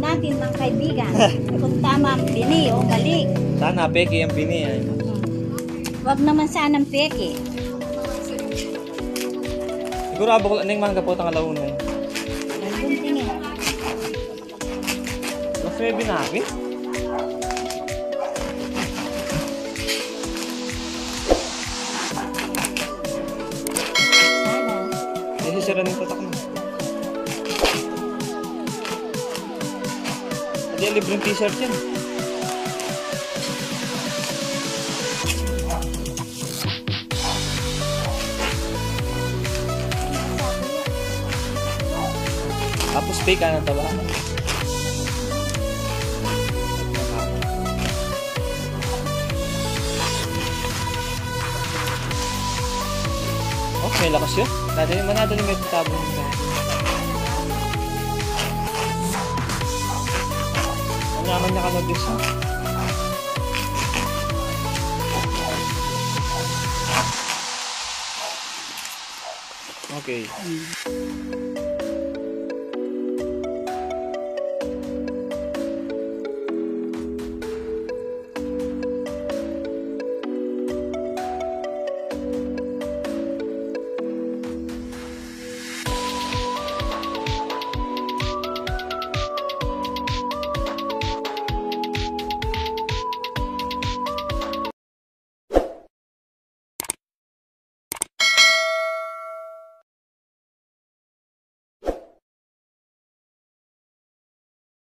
natin mga kaibigan kung tama ang bini o mali. Sana peki ang bini. Ay. Huwag naman sanang peke. Sigurado ko aning man kapot ang alauna. Nandun tingin. Mas may binagi. Sana. Kasi sira ng tatak mo. Hindi, libreng t-shirt yan. Tapos fake ka ng taba. Oh, lakas yun. Nadali, manadali may tabo naman niya ka nag-dis ha? Okay.